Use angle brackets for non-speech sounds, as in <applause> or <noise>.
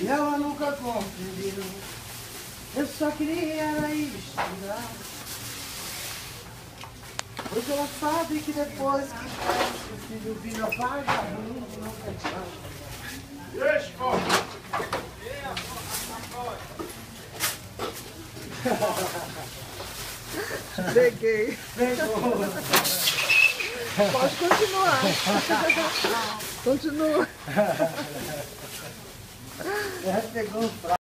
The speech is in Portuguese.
E ela nunca compreendeu. Eu só queria ela ir estudar. Pois ela sabe que depois que o filho vira vagabundo, nunca tchau. Deixa. Peguei. Pode continuar. <laughs> Continua. <laughs> शहर के गाँव प्राप्त